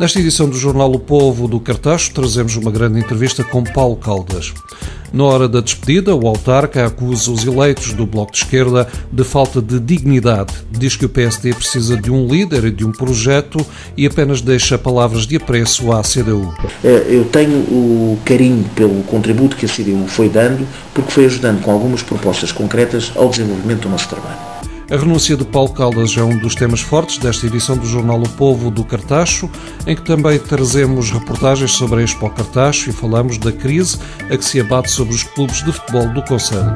Nesta edição do jornal O Povo do Cartacho, trazemos uma grande entrevista com Paulo Caldas. Na hora da despedida, o autarca acusa os eleitos do Bloco de Esquerda de falta de dignidade. Diz que o PSD precisa de um líder e de um projeto e apenas deixa palavras de apreço à CDU. Eh, eu tenho o carinho pelo contributo que a CDU foi dando, porque foi ajudando com algumas propostas concretas ao desenvolvimento do nosso trabalho. A renúncia de Paulo Caldas é um dos temas fortes desta edição do jornal O Povo do Cartacho, em que também trazemos reportagens sobre a Expo Cartacho e falamos da crise a que se abate sobre os clubes de futebol do Conselho.